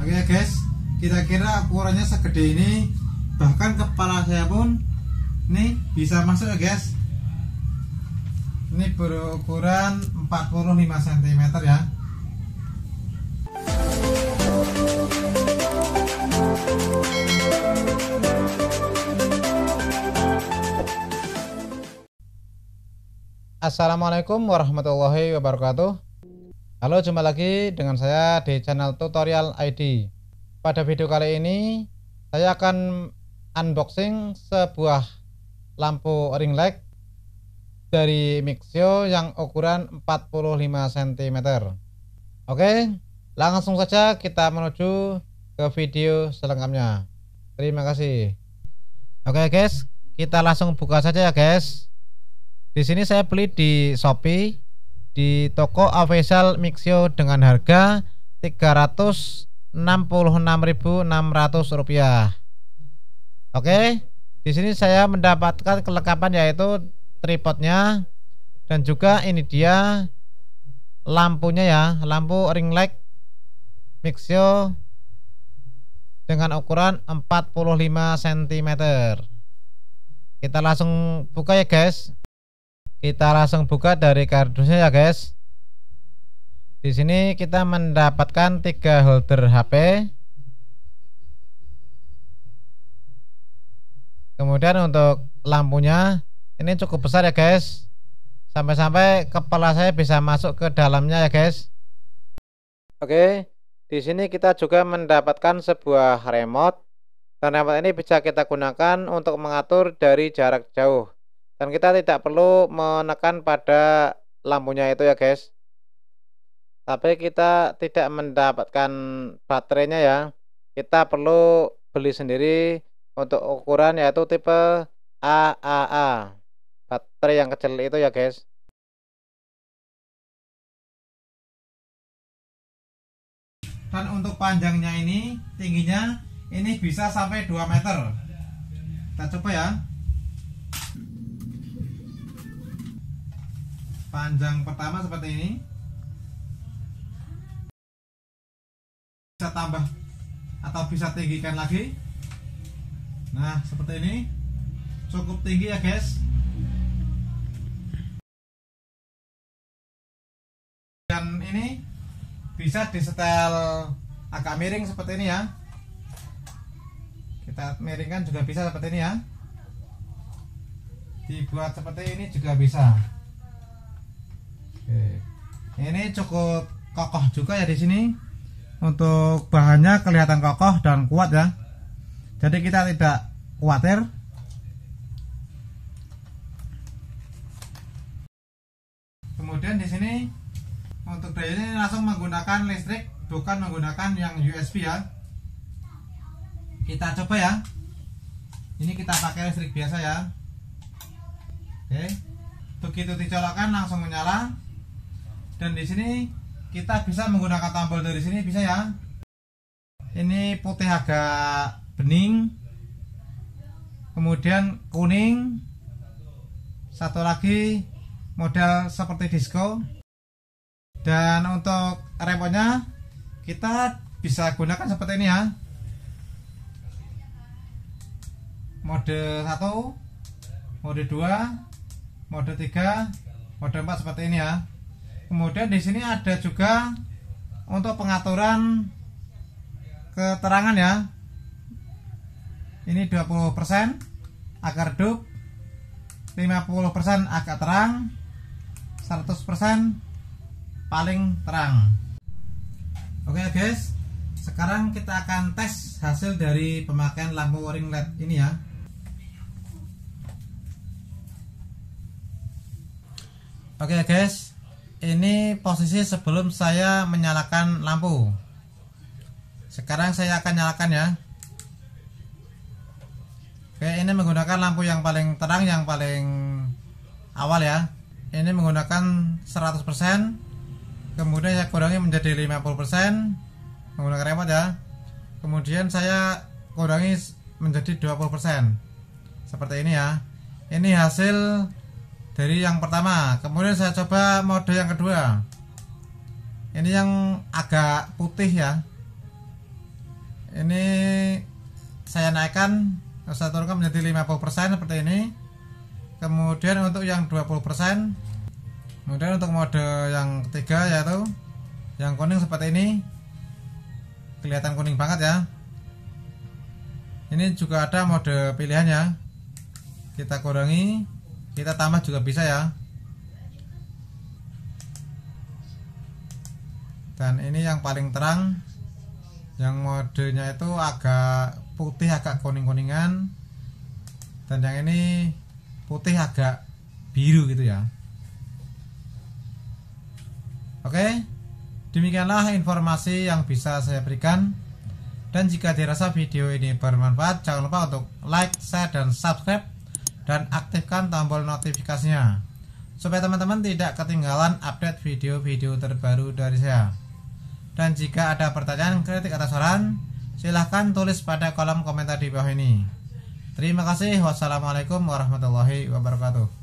oke ya guys kira-kira ukurannya segede ini. Bahkan kepala saya pun ini bisa masuk ya guys. Ini berukuran 45 cm ya. Assalamualaikum warahmatullahi wabarakatuh Halo jumpa lagi dengan saya di channel tutorial ID Pada video kali ini saya akan unboxing sebuah lampu ring light dari Mixio yang ukuran 45 cm Oke langsung saja kita menuju ke video selengkapnya. Terima kasih. Oke guys kita langsung buka saja ya guys. Di sini saya beli di Shopee di toko official Mixio dengan harga Rp366.600. Oke, di sini saya mendapatkan kelengkapan yaitu tripodnya dan juga ini dia lampunya ya, lampu ring light Mixio dengan ukuran 45 cm. Kita langsung buka ya guys kita langsung buka dari kardusnya ya guys. Di sini kita mendapatkan tiga holder HP kemudian untuk lampunya ini cukup besar ya guys. Sampai-sampai kepala saya bisa masuk ke dalamnya ya guys. Oke di sini kita juga mendapatkan sebuah remote. Dan remote ini bisa kita gunakan untuk mengatur dari jarak jauh dan kita tidak perlu menekan pada lampunya itu ya guys. Tapi kita tidak mendapatkan baterainya ya. Kita perlu beli sendiri untuk ukuran yaitu tipe AAA baterai yang kecil itu ya guys. Dan untuk panjangnya ini tingginya ini bisa sampai 2 meter. Kita coba ya panjang pertama seperti ini. Bisa tambah atau bisa tinggikan lagi. Nah seperti ini. Cukup tinggi ya guys. Dan ini bisa disetel agak miring seperti ini ya. Kita miringkan juga bisa seperti ini ya. Dibuat seperti ini juga bisa. Ini cukup kokoh juga ya di sini. Untuk bahannya kelihatan kokoh dan kuat ya. Jadi kita tidak khawatir. Kemudian di sini untuk daya ini langsung menggunakan listrik, bukan menggunakan yang USB ya. Kita coba ya. Ini kita pakai listrik biasa ya. Oke. Begitu dicolokkan langsung menyala dan di sini kita bisa menggunakan tombol dari sini bisa ya? Ini putih agak bening kemudian kuning satu lagi model seperti disco. Dan untuk remote kita bisa gunakan seperti ini ya. Mode 1 mode 2 mode 3 mode 4 seperti ini ya kemudian di sini ada juga untuk pengaturan keterangan ya. Ini 20% agar redup 50% agak terang 100% paling terang. Oke guys. Sekarang kita akan tes hasil dari pemakaian lampu ring LED ini ya. Oke guys ini posisi sebelum saya menyalakan lampu. Sekarang saya akan nyalakan ya. Oke ini menggunakan lampu yang paling terang yang paling awal ya. Ini menggunakan 100% kemudian saya kurangi menjadi 50% menggunakan remote ya. Kemudian saya kurangi menjadi 20% seperti ini ya. Ini hasil dari yang pertama kemudian saya coba mode yang kedua. Ini yang agak putih ya. Ini saya naikkan saya turunkan menjadi 50% seperti ini. Kemudian untuk yang 20% kemudian untuk mode yang ketiga yaitu yang kuning seperti ini. Kelihatan kuning banget ya. Ini juga ada mode pilihannya. Kita kurangi kita tambah juga bisa ya. Dan ini yang paling terang yang modenya itu agak putih agak kuning-kuningan. Dan yang ini putih agak biru gitu ya. Oke demikianlah informasi yang bisa saya berikan. Dan jika dirasa video ini bermanfaat jangan lupa untuk like, share, dan subscribe dan aktifkan tombol notifikasinya supaya teman-teman tidak ketinggalan update video-video terbaru dari saya dan jika ada pertanyaan, kritik atau saran, silahkan tulis pada kolom komentar di bawah ini. Terima kasih. Wassalamualaikum warahmatullahi wabarakatuh.